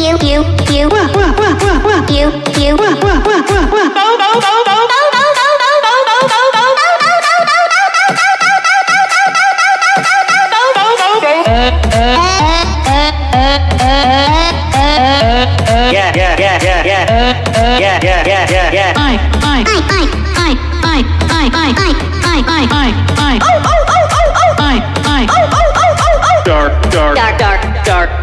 you you you you you you you you dark, dark, dark, dark, dark.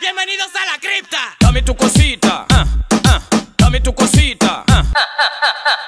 ¡Bienvenidos a la cripta! Dame tu cosita, Ha ha ha!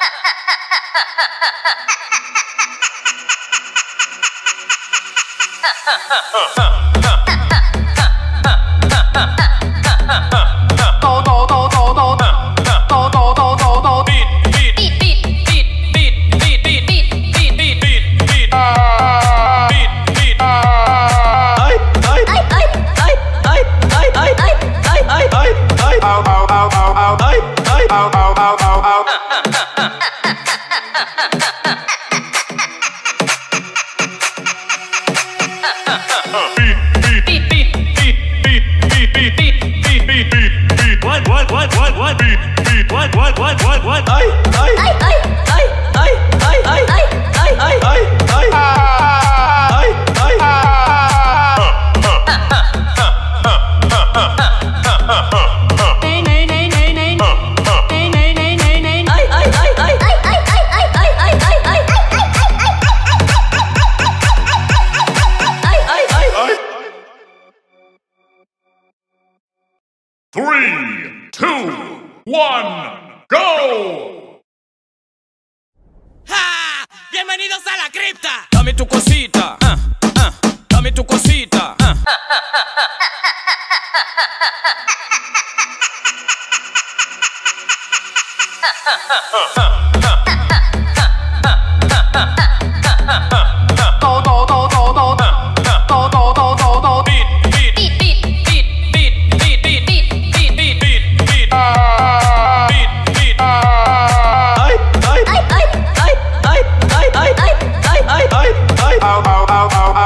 bienvenidos la cripta. Dame tu cosita, ah, ah, dame tu cosita. Ah.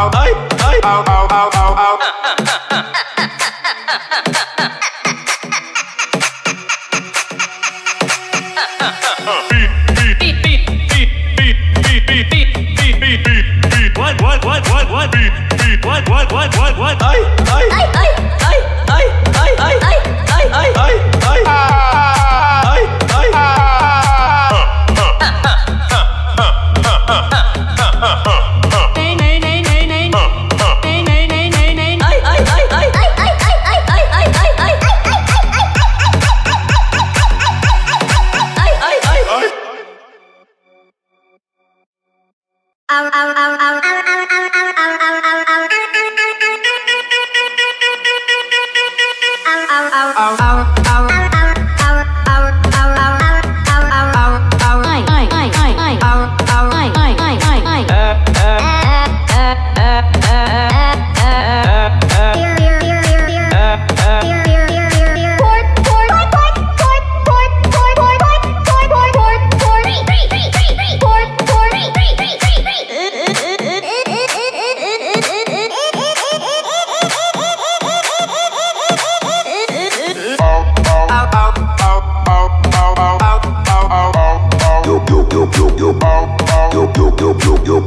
ao ao ao ao ao Yo yo yo yo yo yo.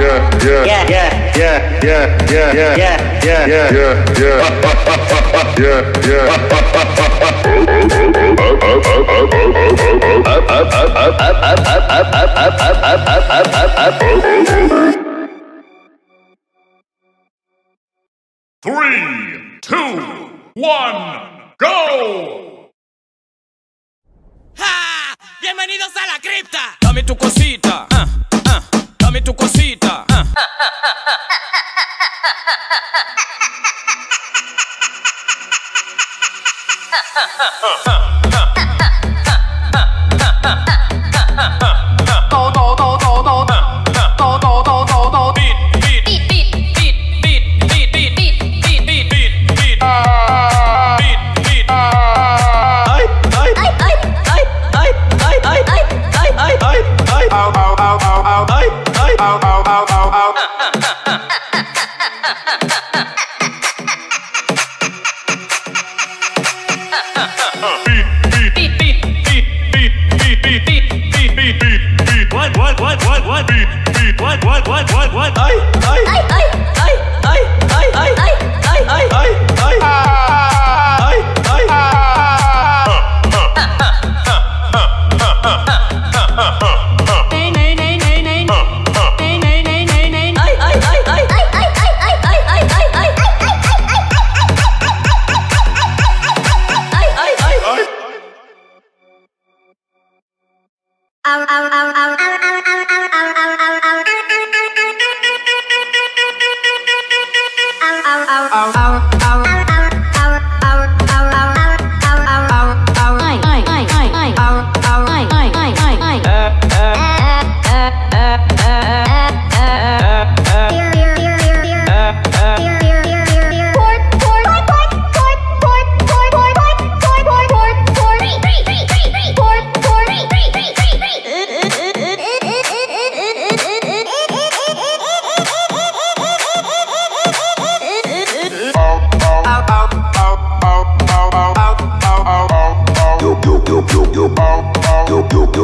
yeah, yeah, yeah, yeah, yeah, yeah, yeah, yeah, yeah, yeah, yeah, yeah, yeah, yeah. Three, two, one, go! ¡Ja! ¡Bienvenidos a la cripta! Dame tu cosita. Uh. nami tuko sita. Uh.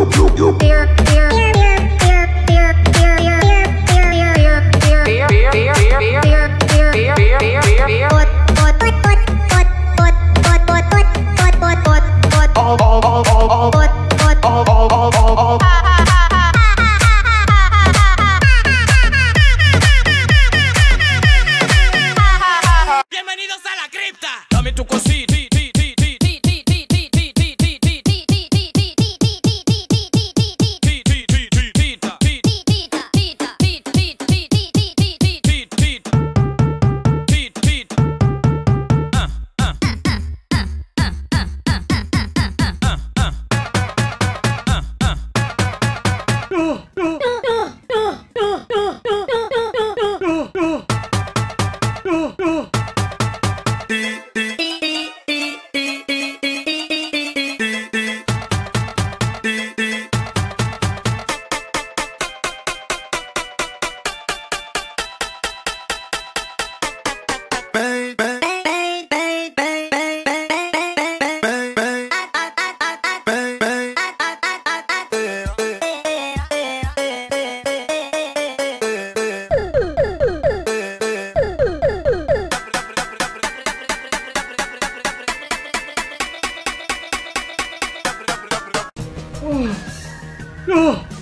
beer, beer, beer, beer. うん。ああ。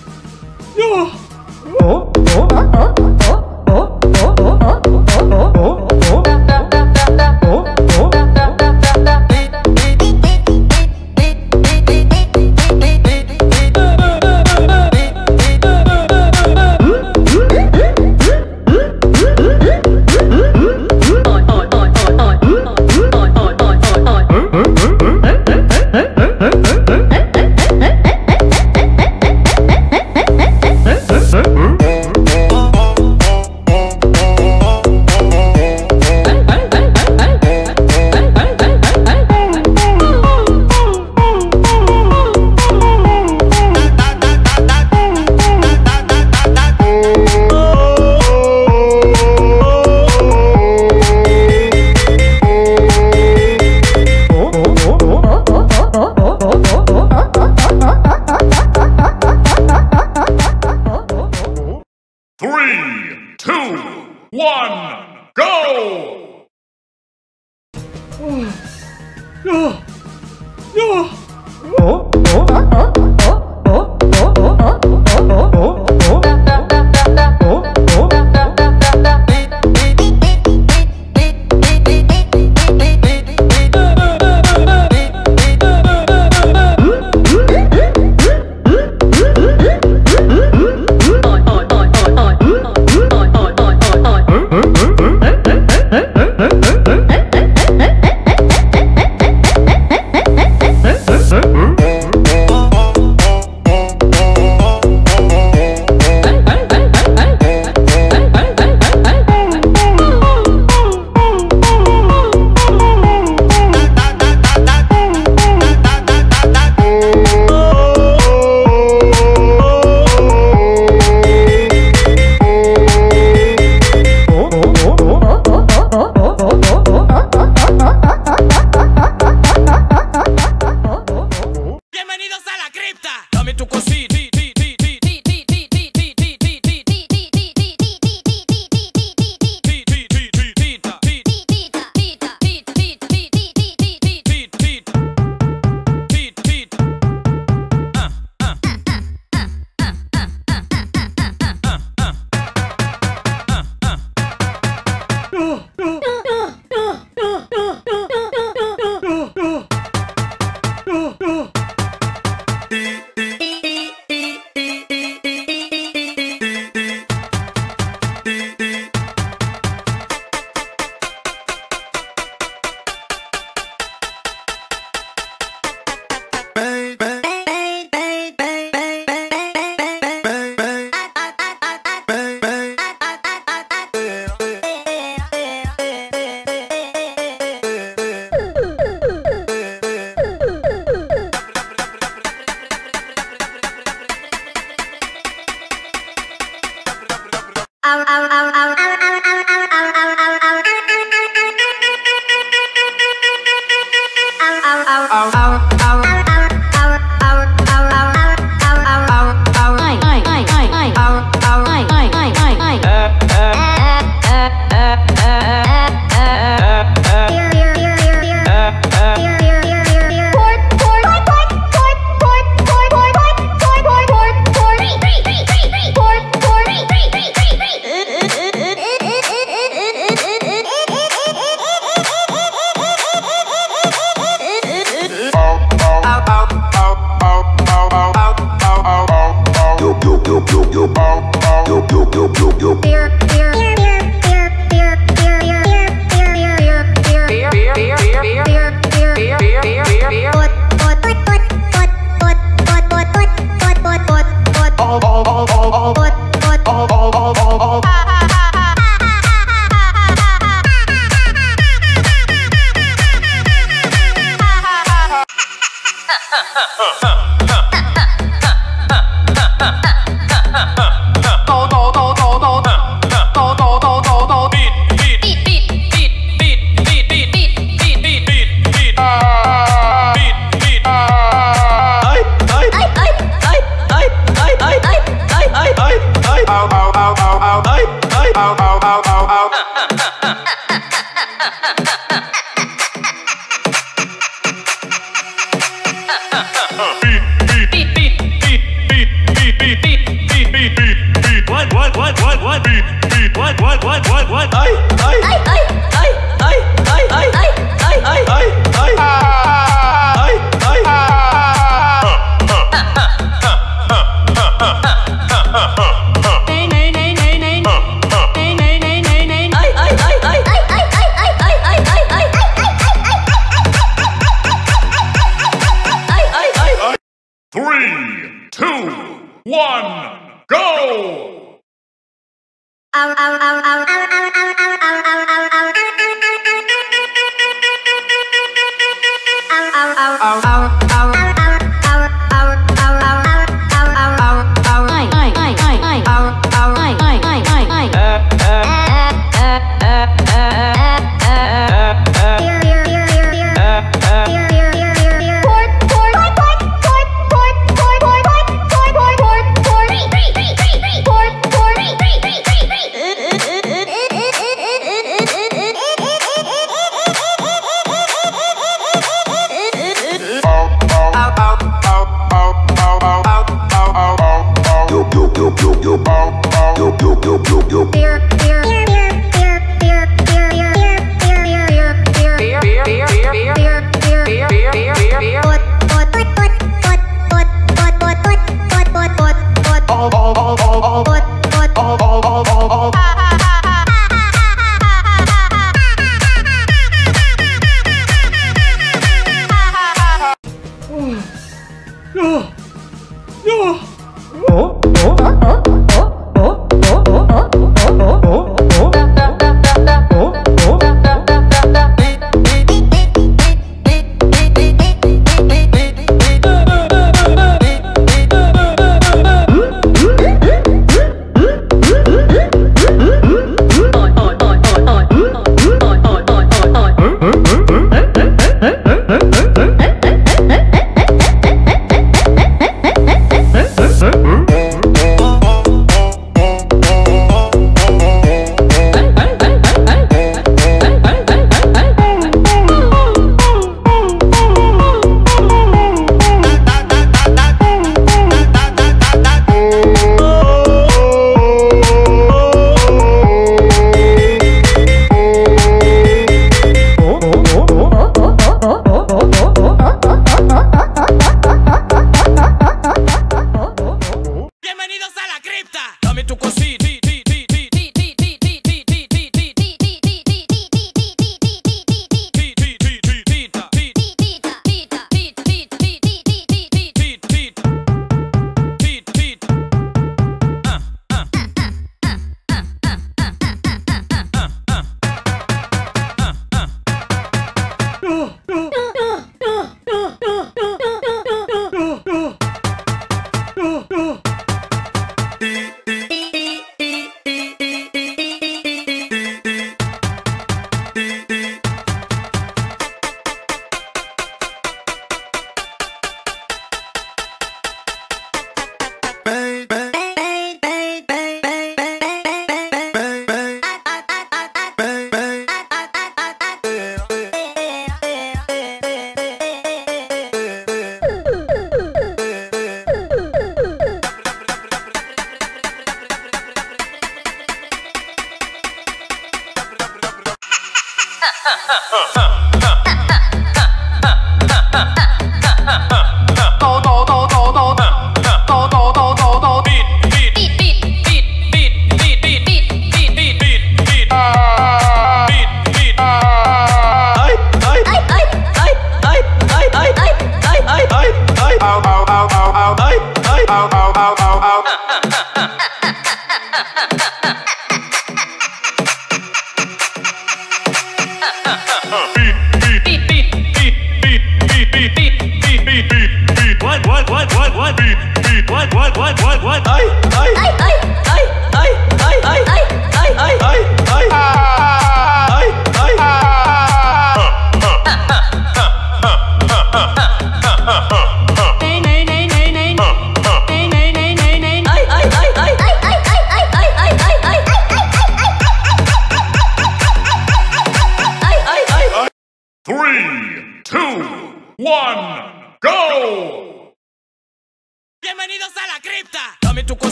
huh.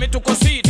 ametukosii